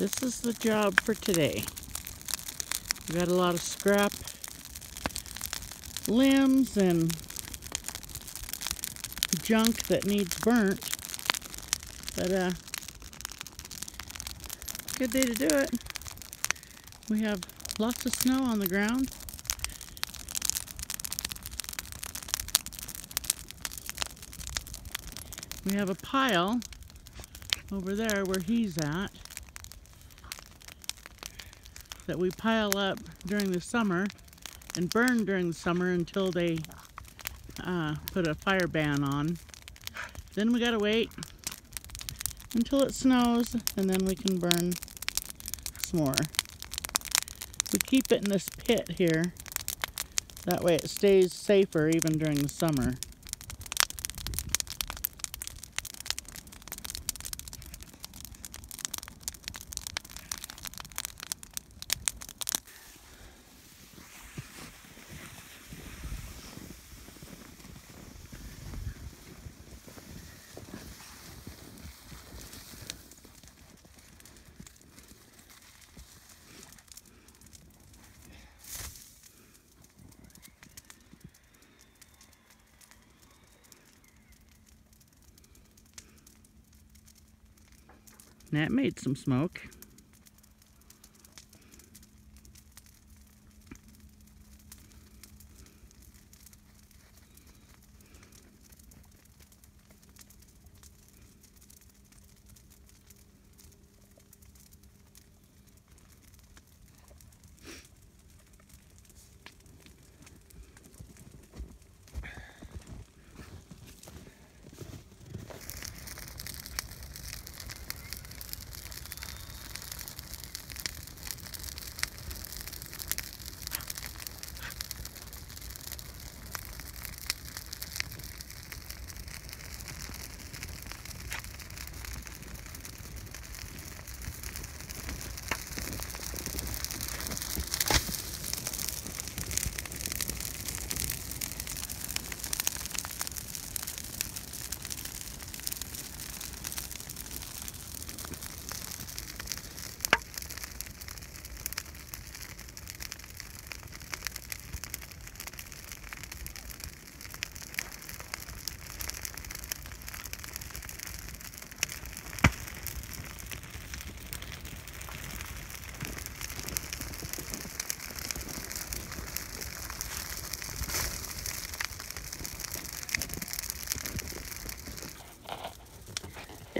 this is the job for today. We got a lot of scrap limbs and junk that needs burnt. But uh good day to do it. We have lots of snow on the ground. We have a pile over there where he's at that we pile up during the summer and burn during the summer until they uh, put a fire ban on. Then we gotta wait until it snows and then we can burn some more. We keep it in this pit here. That way it stays safer even during the summer. That made some smoke.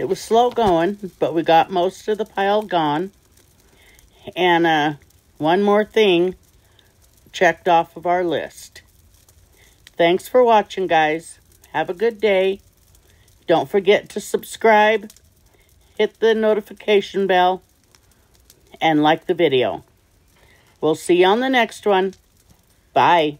It was slow going, but we got most of the pile gone. And uh, one more thing checked off of our list. Thanks for watching, guys. Have a good day. Don't forget to subscribe, hit the notification bell, and like the video. We'll see you on the next one. Bye.